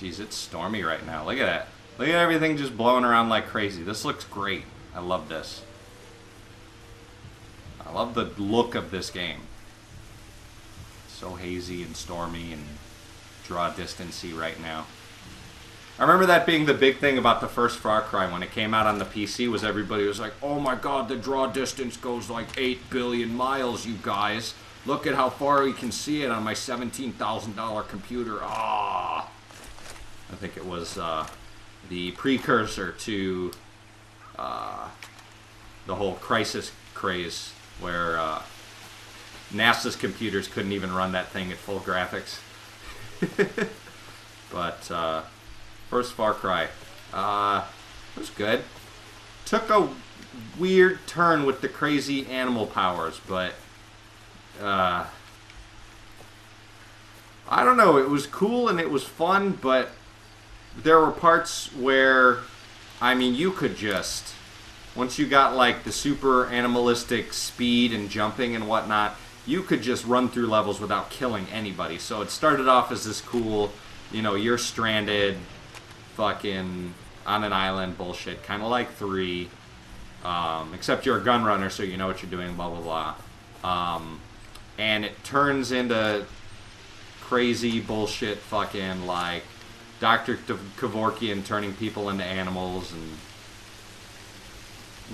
Jeez, it's stormy right now. Look at that. Look at everything just blowing around like crazy. This looks great. I love this. I love the look of this game. so hazy and stormy and draw distancy right now. I remember that being the big thing about the first Far Cry when it came out on the PC was everybody was like, "Oh my god, the draw distance goes like 8 billion miles, you guys. Look at how far we can see it on my $17,000 computer." Ah. I think it was uh, the precursor to uh, the whole Crysis craze where uh, NASA's computers couldn't even run that thing at full graphics. but uh, first Far Cry, uh, was good. Took a weird turn with the crazy animal powers, but uh, I don't know. It was cool and it was fun, but there were parts where, I mean, you could just once you got like the super animalistic speed and jumping and whatnot, you could just run through levels without killing anybody. So it started off as this cool, you know, you're stranded, fucking on an island bullshit, kind of like three, um, except you're a gun runner, so you know what you're doing, blah blah blah. Um, and it turns into crazy bullshit, fucking like Doctor Kevorkian turning people into animals and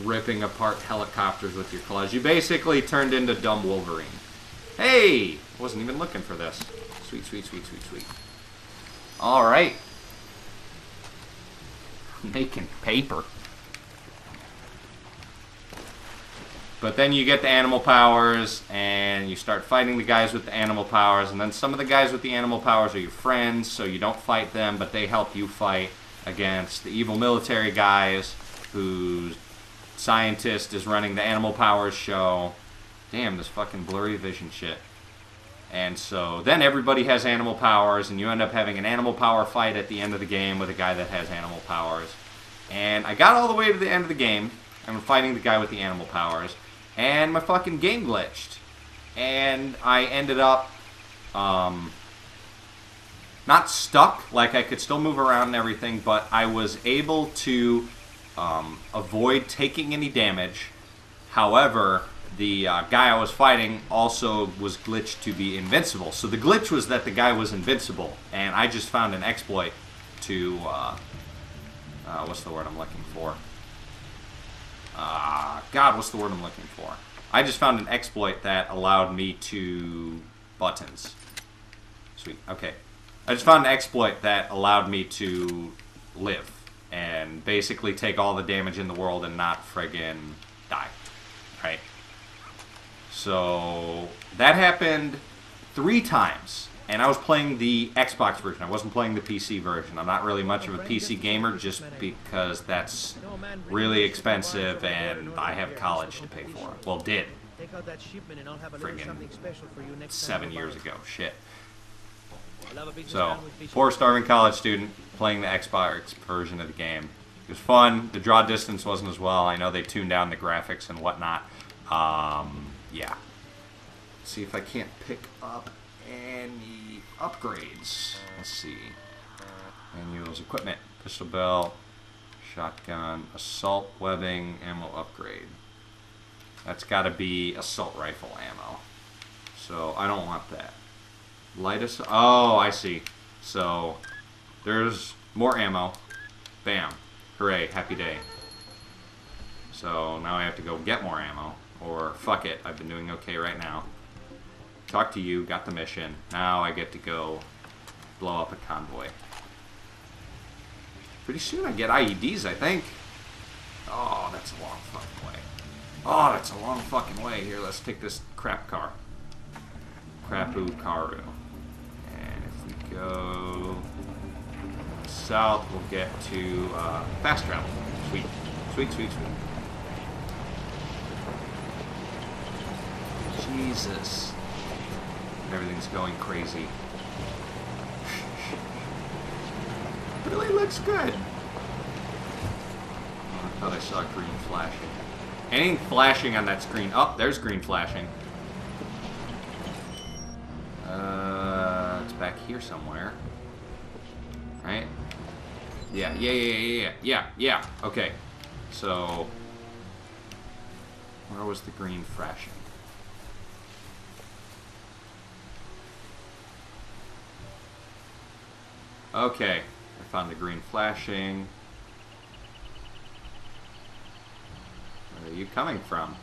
ripping apart helicopters with your claws. You basically turned into dumb Wolverine. Hey! Wasn't even looking for this. Sweet, sweet, sweet, sweet, sweet. Alright. Making paper. But then you get the animal powers, and you start fighting the guys with the animal powers, and then some of the guys with the animal powers are your friends, so you don't fight them, but they help you fight against the evil military guys whose scientist is running the animal powers show. Damn, this fucking blurry vision shit. And so then everybody has animal powers, and you end up having an animal power fight at the end of the game with a guy that has animal powers. And I got all the way to the end of the game. And I'm fighting the guy with the animal powers and my fucking game glitched. And I ended up um, not stuck, like I could still move around and everything, but I was able to um, avoid taking any damage. However, the uh, guy I was fighting also was glitched to be invincible. So the glitch was that the guy was invincible, and I just found an exploit to, uh, uh, what's the word I'm looking for? Ah, God, what's the word I'm looking for? I just found an exploit that allowed me to buttons. Sweet. Okay. I just found an exploit that allowed me to live and basically take all the damage in the world and not friggin' die. Right? So that happened three times and I was playing the Xbox version. I wasn't playing the PC version. I'm not really much of a PC gamer just because that's really expensive and I have college to pay for. Well, did. Friggin' seven years ago. Shit. So, poor starving college student playing the Xbox version of the game. It was fun. The draw distance wasn't as well. I know they tuned down the graphics and whatnot. Um, yeah. Let's see if I can't pick up any upgrades. Let's see. Manuals, equipment, pistol belt, shotgun, assault webbing, ammo upgrade. That's got to be assault rifle ammo. So I don't want that. Light assault. Oh, I see. So there's more ammo. Bam. Hooray. Happy day. So now I have to go get more ammo. Or fuck it. I've been doing okay right now. Talk to you, got the mission. Now I get to go blow up a convoy. Pretty soon I get IEDs, I think. Oh, that's a long fucking way. Oh, that's a long fucking way. Here, let's take this crap car. Crapu Karu. And if we go south, we'll get to uh, fast travel. Sweet. Sweet, sweet, sweet. Jesus. Everything's going crazy. really looks good. Oh, I thought I saw green flashing. Anything flashing on that screen. Oh, there's green flashing. Uh, it's back here somewhere. Right? Yeah, yeah, yeah, yeah, yeah, yeah, yeah. Okay. So, where was the green flashing? Okay, I found the green flashing. Where are you coming from?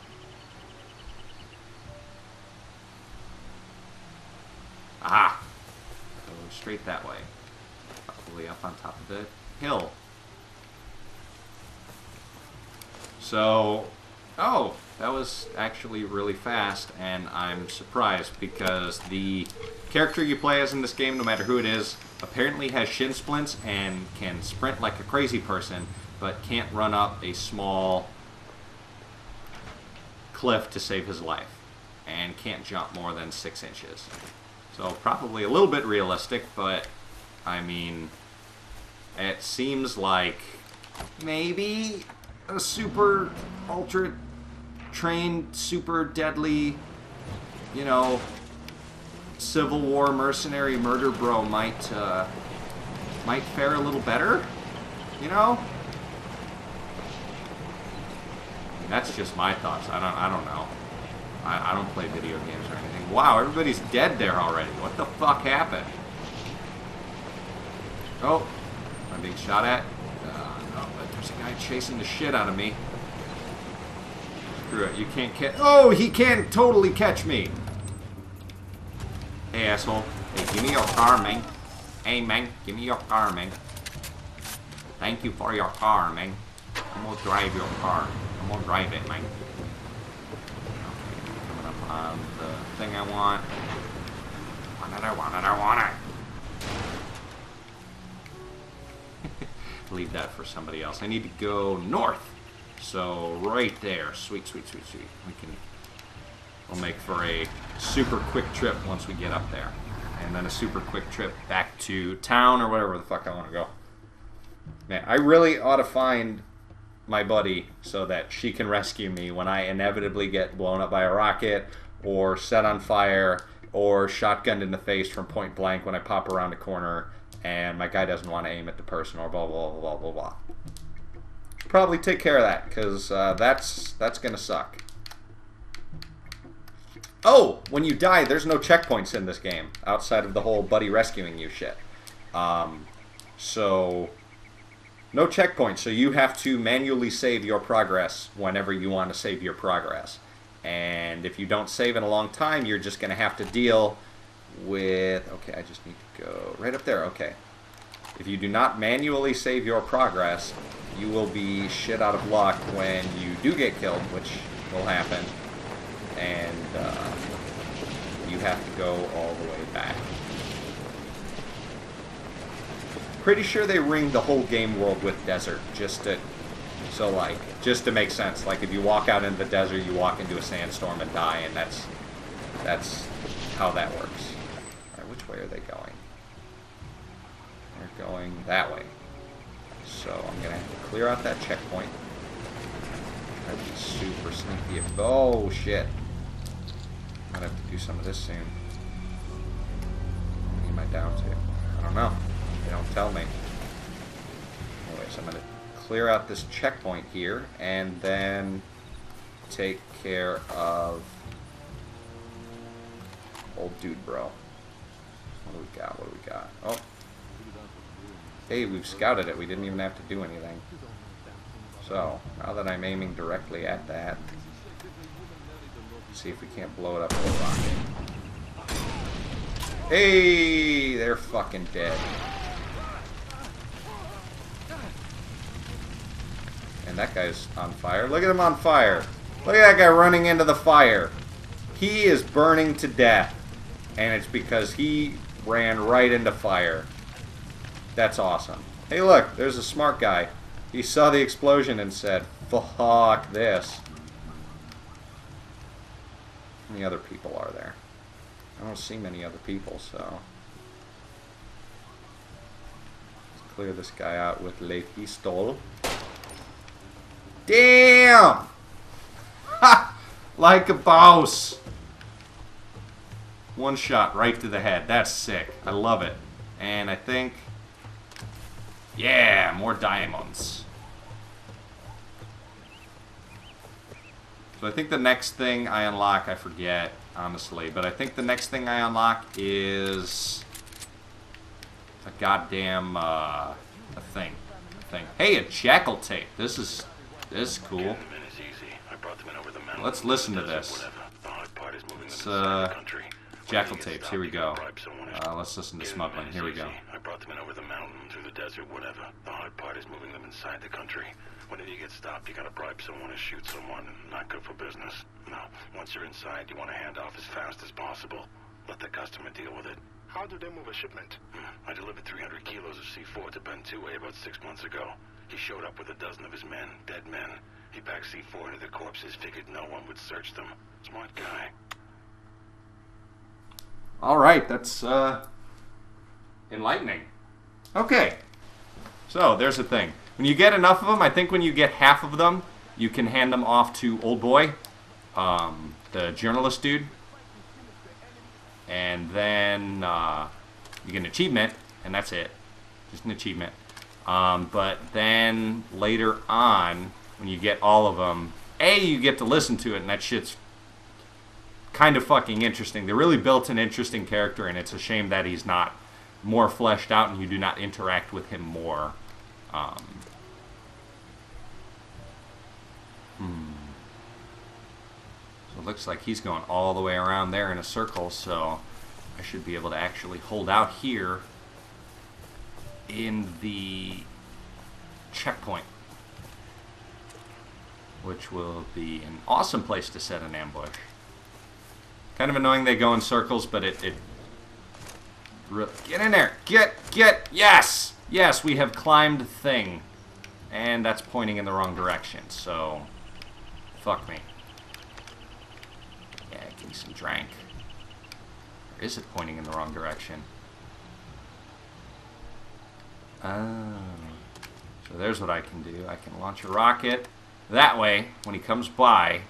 Aha! Go straight that way. Probably up on top of the hill. So, oh, that was actually really fast, and I'm surprised because the character you play as in this game, no matter who it is, apparently has shin splints and can sprint like a crazy person, but can't run up a small cliff to save his life, and can't jump more than six inches. So probably a little bit realistic, but I mean, it seems like maybe a super ultra trained, super deadly, you know, Civil War mercenary murder bro might uh, might fare a little better, you know. That's just my thoughts. I don't I don't know. I, I don't play video games or anything. Wow, everybody's dead there already. What the fuck happened? Oh, I'm being shot at. Uh, no, but there's a guy chasing the shit out of me. Screw it, you can't catch. Oh, he can't totally catch me. Hey, asshole. Hey, give me your car, man. Hey, man, give me your car, man. Thank you for your car, man. I'm gonna drive your car. I'm gonna drive it, man. Okay, coming up on the thing I want. Want it, I want it, I want it. Leave that for somebody else. I need to go north. So, right there. Sweet, sweet, sweet, sweet. We can will make for a super quick trip once we get up there. And then a super quick trip back to town or whatever the fuck I want to go. Man, I really ought to find my buddy so that she can rescue me when I inevitably get blown up by a rocket or set on fire or shotgunned in the face from point blank when I pop around a corner and my guy doesn't want to aim at the person or blah blah blah blah blah blah. Probably take care of that because uh, that's that's gonna suck. Oh, when you die, there's no checkpoints in this game outside of the whole buddy rescuing you shit. Um, so, no checkpoints. So you have to manually save your progress whenever you want to save your progress. And if you don't save in a long time, you're just going to have to deal with... Okay, I just need to go right up there. Okay. If you do not manually save your progress, you will be shit out of luck when you do get killed, which will happen and uh, you have to go all the way back. Pretty sure they ring the whole game world with desert, just to, so like, just to make sense. Like if you walk out into the desert, you walk into a sandstorm and die, and that's, that's how that works. Which way are they going? They're going that way. So I'm gonna have to clear out that checkpoint. To be super sneaky. Oh shit. Have to do some of this soon. Many am I? I don't know. They don't tell me. Anyways, I'm going to clear out this checkpoint here and then take care of old dude bro. What do we got? What do we got? Oh. Hey, we've scouted it. We didn't even have to do anything. So, now that I'm aiming directly at that, See if we can't blow it up with a rocket. Hey, they're fucking dead. And that guy's on fire. Look at him on fire. Look at that guy running into the fire. He is burning to death. And it's because he ran right into fire. That's awesome. Hey, look, there's a smart guy. He saw the explosion and said, fuck this many other people are there? I don't see many other people, so... Let's clear this guy out with Le Pistol. Damn! Ha! Like a boss! One shot right to the head. That's sick. I love it. And I think... Yeah, more diamonds. So I think the next thing I unlock, I forget, honestly, but I think the next thing I unlock is a goddamn, uh, a thing. A thing. Hey, a jackal tape. This is, this is cool. Let's listen to this. It's, uh, jackal tapes. Here we go. Uh, let's listen to smuggling. Here we go. I brought them in over the mountain, through the desert, whatever. The hard part is moving them inside the country. Whenever you get stopped, you gotta bribe someone to shoot someone. Not good for business. No, once you're inside, you want to hand off as fast as possible. Let the customer deal with it. How do they move a shipment? Hmm, I delivered 300 kilos of C4 to Mbantuwe about six months ago. He showed up with a dozen of his men, dead men. He packed C4 into the corpses, figured no one would search them. Smart guy. All right, that's uh, enlightening. Okay, so there's the thing. When you get enough of them, I think when you get half of them, you can hand them off to Old Boy, um, the journalist dude, and then uh, you get an achievement, and that's it, just an achievement. Um, but then later on, when you get all of them, A, you get to listen to it, and that shit's kind of fucking interesting. They really built an interesting character, and it's a shame that he's not more fleshed out and you do not interact with him more. Um, hmm. So it looks like he's going all the way around there in a circle, so I should be able to actually hold out here in the checkpoint. Which will be an awesome place to set an ambush. Kind of annoying they go in circles, but it... it get in there! Get! Get! Yes! Yes, we have climbed the thing. And that's pointing in the wrong direction, so... Fuck me. Yeah, give me some drink. Or is it pointing in the wrong direction? Oh. So there's what I can do. I can launch a rocket. That way, when he comes by,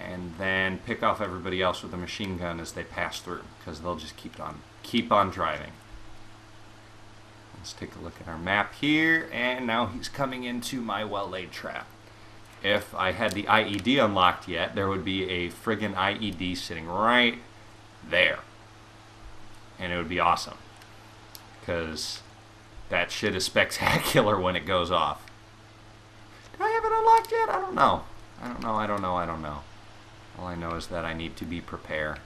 and then pick off everybody else with a machine gun as they pass through, because they'll just keep on keep on driving. Let's take a look at our map here, and now he's coming into my well-laid trap. If I had the IED unlocked yet, there would be a friggin' IED sitting right there. And it would be awesome. Because that shit is spectacular when it goes off. Do I have it unlocked yet? I don't know. I don't know, I don't know, I don't know. All I know is that I need to be prepared.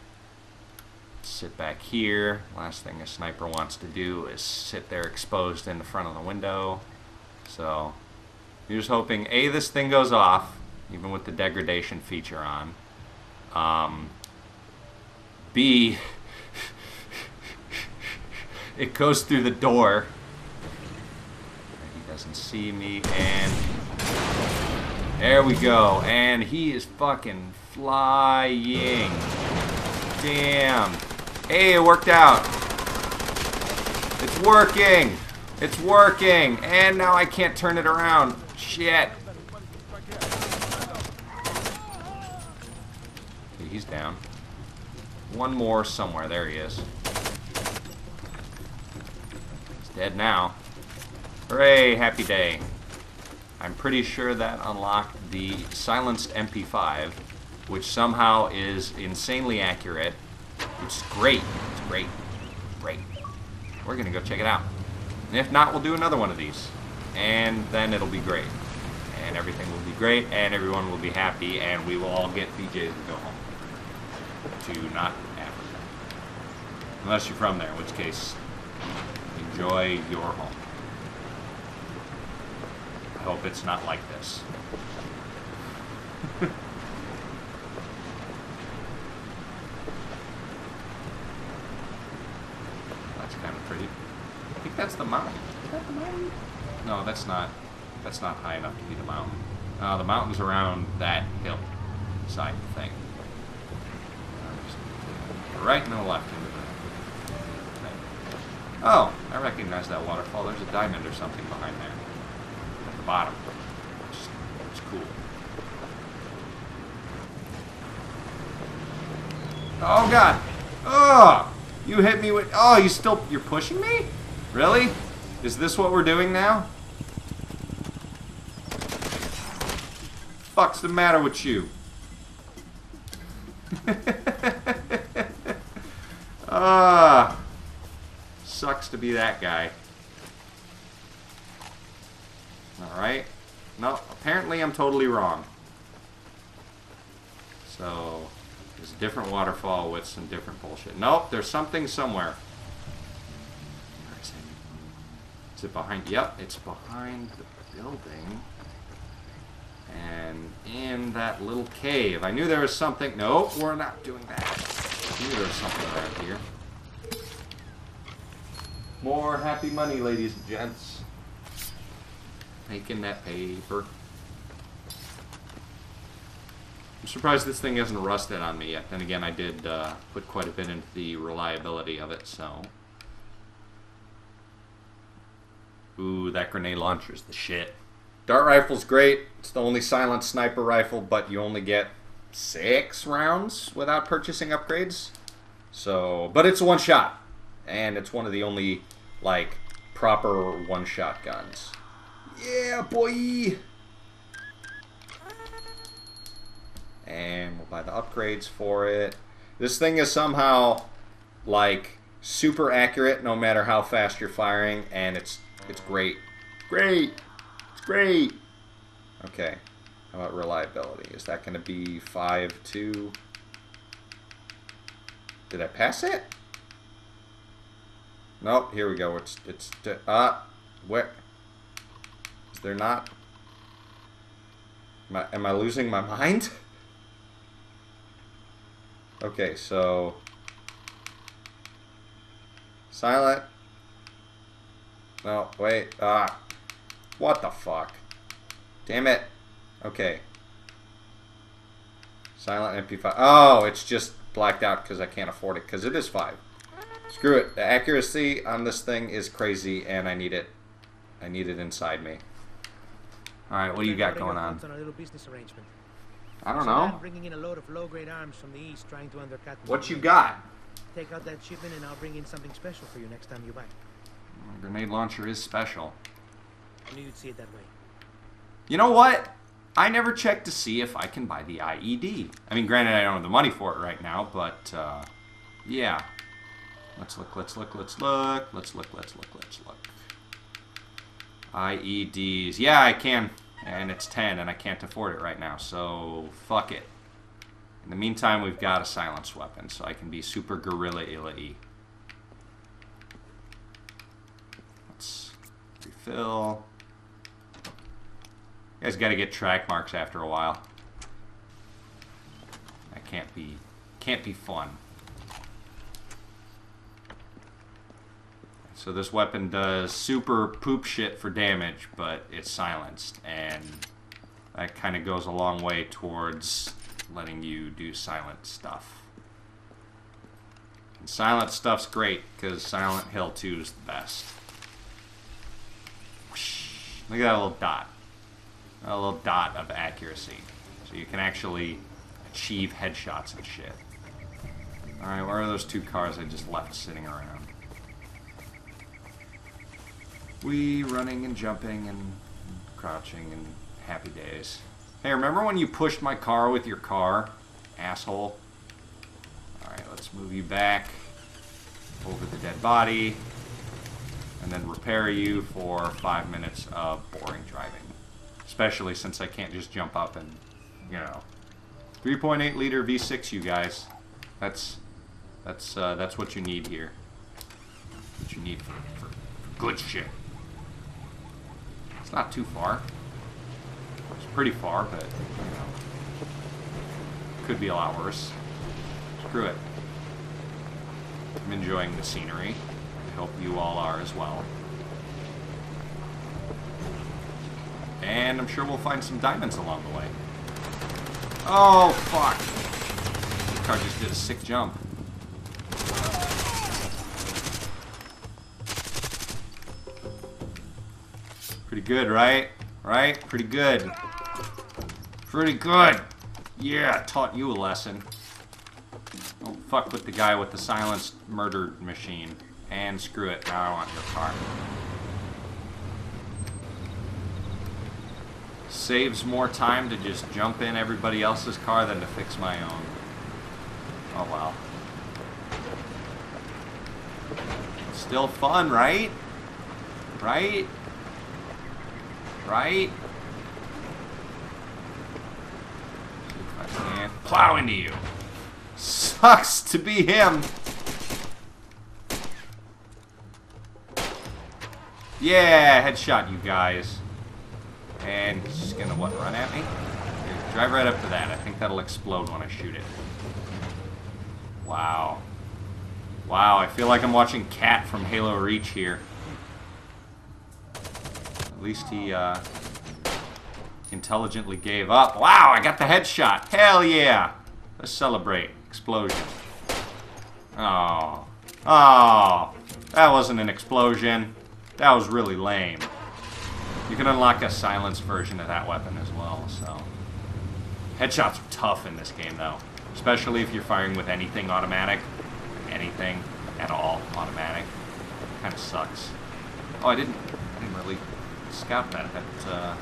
Sit back here. Last thing a sniper wants to do is sit there exposed in the front of the window. So, you're just hoping, A, this thing goes off, even with the degradation feature on. Um, B, it goes through the door. He doesn't see me, and there we go. And he is fucking flying. Damn. Hey, it worked out. It's working. It's working. And now I can't turn it around. Shit. Okay, he's down. One more somewhere. There he is. He's dead now. Hooray, happy day. I'm pretty sure that unlocked the silenced MP5, which somehow is insanely accurate, It's great. It's great. Great. We're going to go check it out. And if not, we'll do another one of these. And then it'll be great. And everything will be great, and everyone will be happy, and we will all get BJs to go home. To not Africa. Unless you're from there, in which case, enjoy your home. I hope it's not like this. that's kind of pretty. I think that's the mountain. Is that the mountain? No, that's not. That's not high enough to be the mountain. Uh, the mountain's around that hill side thing. Right and the left into the thing. Oh, I recognize that waterfall. There's a diamond or something behind there. At the bottom. It's, cool. Oh god! Oh! You hit me with. Oh, you still. You're pushing me? Really? Is this what we're doing now? Fuck's the matter with you? Ah, sucks to be that guy. Alright. No, apparently I'm totally wrong. So, there's a different waterfall with some different bullshit. Nope, there's something somewhere. Where is it? Is it behind? Yep, it's behind the building. And in that little cave. I knew there was something. Nope, we're not doing that. I knew there was something around here. More happy money, ladies and gents. Making that paper. I'm surprised this thing hasn't rusted on me yet. Then again, I did uh, put quite a bit into the reliability of it, so... Ooh, that grenade launcher's the shit. Dart rifle's great. It's the only silent sniper rifle, but you only get six rounds without purchasing upgrades. So, but it's one shot, and it's one of the only like proper one shot guns. Yeah, boy. And we'll buy the upgrades for it. This thing is somehow like super accurate no matter how fast you're firing, and it's it's great. Great. Great. Okay. How about reliability? Is that going to be 5, 2? Did I pass it? Nope, here we go. It's, it's, uh, where? Is there not? Am I, am I losing my mind? Okay, so... Silent. No, wait, ah. What the fuck? Damn it. Okay. Silent MP5. Oh, it's just blacked out because I can't afford it because it is 5. Screw it. The accuracy on this thing is crazy and I need it. I need it inside me. Alright, what do you got going on? on a little business arrangement. I don't know. bringing in a load of low-grade arms from the east trying to undercut. What you got? Take out that shipment and I'll bring in something special for you next time you buy. Grenade launcher is special. I knew you'd see it that way. You know what? I never checked to see if I can buy the IED. I mean, granted, I don't have the money for it right now, but uh, yeah. Let's look, let's look, let's look, let's look, let's look, let's look. IEDs. Yeah, I can. And it's 10, and I can't afford it right now, so fuck it. In the meantime, we've got a silence weapon, so I can be super gorilla illa Let's refill. Guys got to get track marks after a while. That can't be can't be fun. So this weapon does super poop shit for damage, but it's silenced, and that kind of goes a long way towards letting you do silent stuff. And silent stuff's great because Silent Hill 2 is the best. Look at that little dot a little dot of accuracy. So you can actually achieve headshots and shit. Alright, where are those two cars I just left sitting around? We running and jumping and crouching and happy days. Hey, remember when you pushed my car with your car? Asshole. Alright, let's move you back over the dead body and then repair you for five minutes of boring driving. Especially since I can't just jump up and, you know. 3.8 liter V6, you guys. That's, that's, uh, that's what you need here. What you need for, for, good shit. It's not too far. It's pretty far, but, you know. Could be a lot worse. Screw it. I'm enjoying the scenery. I hope you all are as well. And I'm sure we'll find some diamonds along the way. Oh, fuck. The car just did a sick jump. Pretty good, right? Right? Pretty good. Pretty good. Yeah, taught you a lesson. Don't fuck with the guy with the silenced murder machine. And screw it, now I want your car. Saves more time to just jump in everybody else's car than to fix my own. Oh wow. Still fun, right? Right? Right? I can plow into you. Sucks to be him. Yeah, headshot you guys. And he's gonna, what, run at me? Drive right up to that. I think that'll explode when I shoot it. Wow. Wow, I feel like I'm watching Kat from Halo Reach here. At least he, uh, intelligently gave up. Wow, I got the headshot. Hell yeah. Let's celebrate. Explosion. Oh. Oh. That wasn't an explosion. That was really lame. You can unlock a silenced version of that weapon as well, so... Headshots are tough in this game, though. Especially if you're firing with anything automatic. Anything at all automatic. Kind of sucks. Oh, I didn't, I didn't really scout that. That, uh...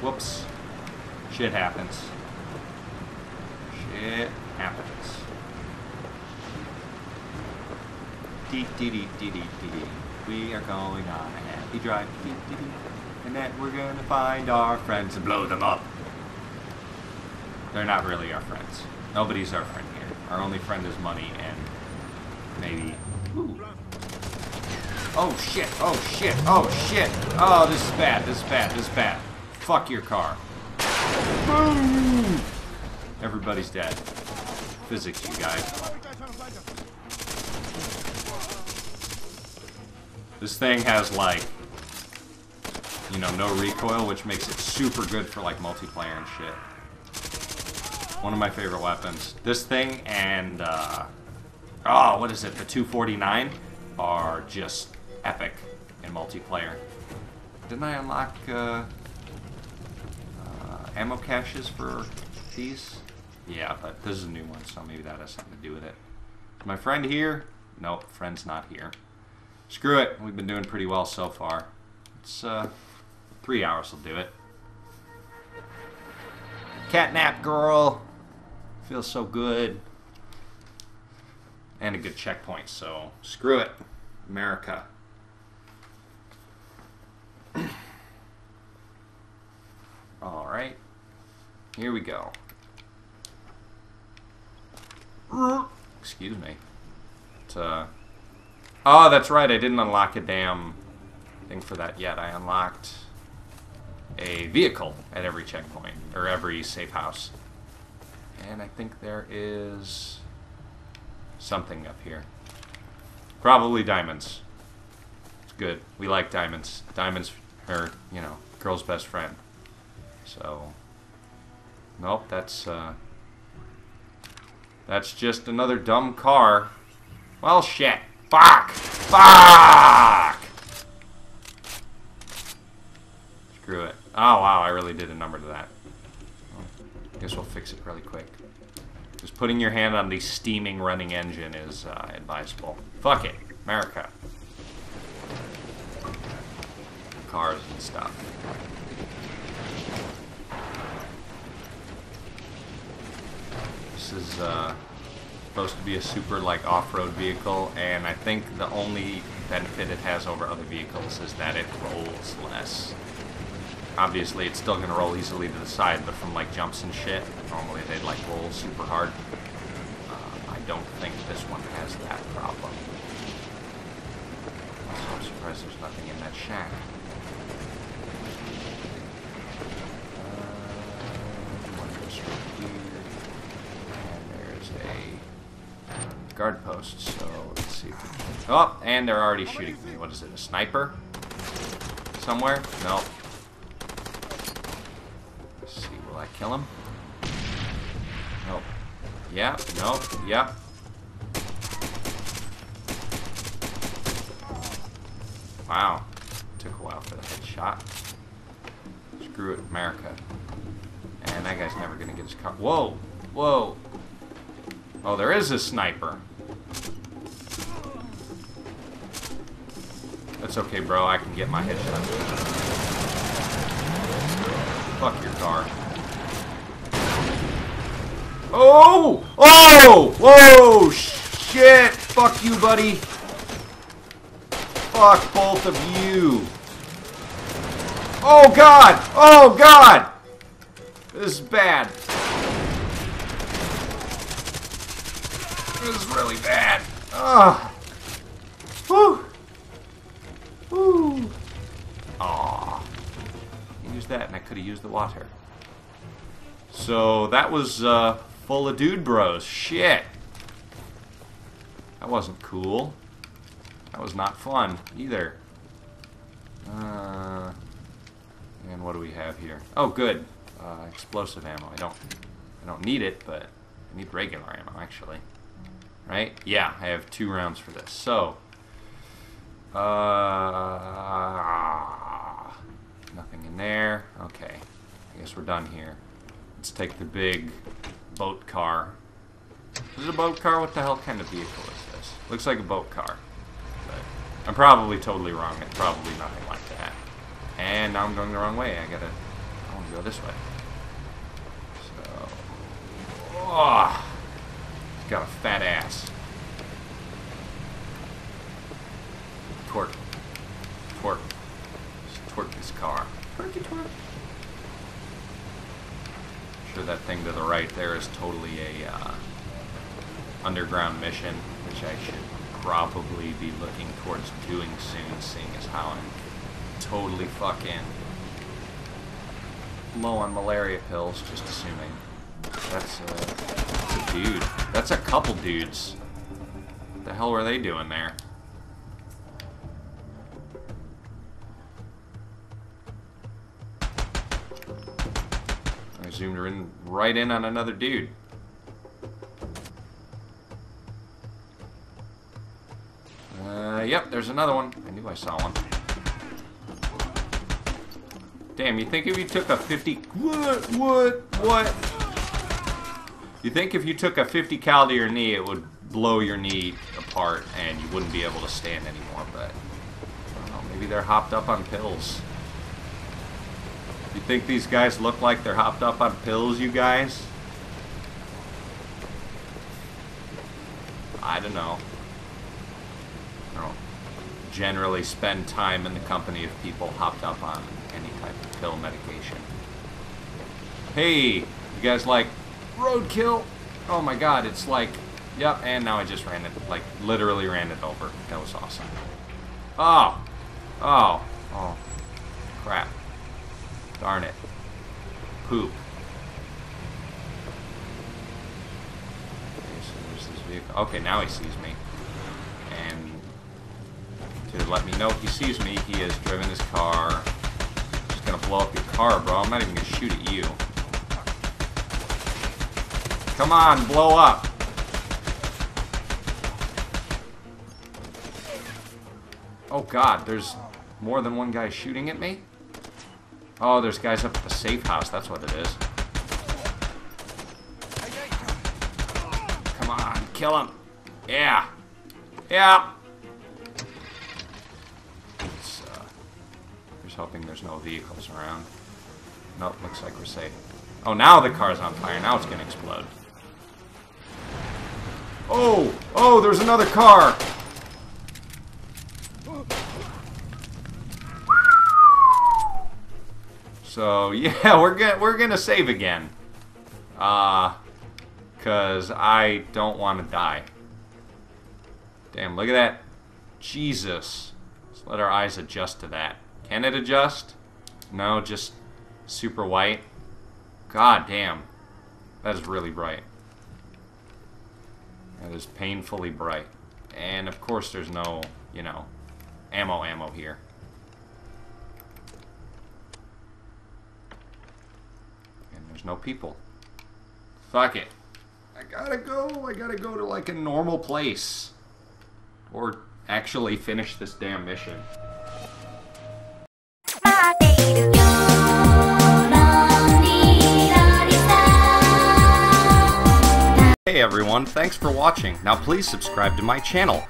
Whoops. Shit happens. Shit happens. Dee dee dee dee dee dee. We are going on a happy drive. Dee dee dee. Then we're gonna find our friends and blow them up. They're not really our friends. Nobody's our friend here. Our only friend is money and maybe. Ooh. Oh shit! Oh shit! Oh shit! Oh, this is bad. This is bad. This is bad. Fuck your car. Boom! Everybody's dead. Physics, you guys. This thing has like, you know, no recoil, which makes it super good for like multiplayer and shit. One of my favorite weapons. This thing and, uh, oh, what is it? The 249 are just epic in multiplayer. Didn't I unlock, uh, uh, ammo caches for these? Yeah, but this is a new one, so maybe that has something to do with it. Is my friend here? Nope, friend's not here. Screw it. We've been doing pretty well so far. It's, uh, three hours will do it. Catnap girl. Feels so good. And a good checkpoint, so screw it. America. Alright. Here we go. Excuse me. It's, uh... Oh, that's right. I didn't unlock a damn thing for that yet. I unlocked a vehicle at every checkpoint, or every safe house. And I think there is something up here. Probably diamonds. It's good. We like diamonds. Diamonds are, you know, girl's best friend. So, nope, that's, uh, that's just another dumb car. Well, shit. Fuck! Fuck! Oh, wow, I really did a number to that. Well, guess we'll fix it really quick. Just putting your hand on the steaming running engine is uh, advisable. Fuck it. America. Cars and stuff. This is, uh supposed to be a super like off-road vehicle and I think the only benefit it has over other vehicles is that it rolls less. Obviously it's still gonna roll easily to the side but from like jumps and shit normally they'd like roll super hard. Uh, I don't think this one has that problem. Also I'm surprised there's nothing in that shack. Uh, guard post, so let's see. Oh, and they're already shooting me. What is it, a sniper? Somewhere? No. Kill him? Nope. Yeah, nope, yeah. Wow. Took a while for the headshot. Screw it, America. And that guy's never gonna get his car. Whoa! Whoa! Oh, there is a sniper. That's okay, bro. I can get my headshot. Fuck your car. Oh! Oh! Whoa! Shit! Fuck you, buddy. Fuck both of you. Oh god! Oh god! This is bad. This is really bad. Ugh. Whew. Whew. Aw. Use that and I could have used the water. So that was uh, full of dude bros. Shit. That wasn't cool. That was not fun either. Uh, and what do we have here? Oh, good. Uh, explosive ammo. I don't, I don't need it, but I need regular ammo actually. Right? Yeah, I have two rounds for this. So, uh, nothing in there. Okay, I guess we're done here. Let's take the big boat car. Is it a boat car? What the hell kind of vehicle is this? Looks like a boat car. But I'm probably totally wrong. It's probably nothing like that. And now I'm going the wrong way. I gotta... I want to go this way. So... Oh! He's got a fat ass. Torque. Torque. Just torque this car. Torque torque. Sure that thing to the right there is totally a uh, underground mission, which I should probably be looking towards doing soon, seeing as how I'm totally fucking low on malaria pills, just assuming. That's a, that's a dude. That's a couple dudes. What the hell were they doing there? Zoomed in right in on another dude. Uh, yep, there's another one. I knew I saw one. Damn, you think if you took a 50... What? What? What? You think if you took a 50 cal to your knee, it would blow your knee apart and you wouldn't be able to stand anymore, but... I don't know, maybe they're hopped up on pills. You think these guys look like they're hopped up on pills, you guys? I don't know. I don't generally spend time in the company of people hopped up on any type of pill medication. Hey, you guys like roadkill? Oh my god, it's like, yep, and now I just ran it, like, literally ran it over. That was awesome. Oh, oh, oh, crap. Darn it. Poop. Okay, so there's this vehicle. Okay, now he sees me. And to let me know if he sees me, he has driven his car. Just gonna blow up your car, bro. I'm not even gonna shoot at you. Come on, blow up. Oh god, there's more than one guy shooting at me? Oh, there's guys up at the safe house. That's what it is. Come on, kill him. Yeah. Yeah. It's, uh, just hoping there's no vehicles around. Nope, looks like we're safe. Oh, now the car's on fire. Now it's gonna explode. Oh! Oh, there's another car! So yeah, we're gonna we're gonna save again. Uh cause I don't wanna die. Damn, look at that. Jesus. Let's let our eyes adjust to that. Can it adjust? No, just super white. God damn. That is really bright. That is painfully bright. And of course there's no, you know, ammo ammo here. And there's no people. Fuck it. I gotta go. I gotta go to like a normal place. Or actually finish this damn mission. Hey everyone, thanks for watching. Now please subscribe to my channel.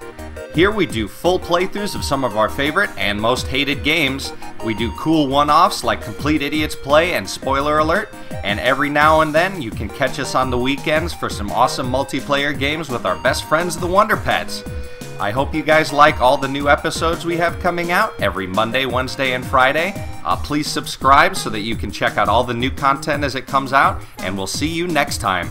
Here we do full playthroughs of some of our favorite and most hated games. We do cool one offs like Complete Idiots Play and Spoiler Alert, and every now and then you can catch us on the weekends for some awesome multiplayer games with our best friends, the Wonder Pets. I hope you guys like all the new episodes we have coming out every Monday, Wednesday, and Friday. Uh, please subscribe so that you can check out all the new content as it comes out, and we'll see you next time.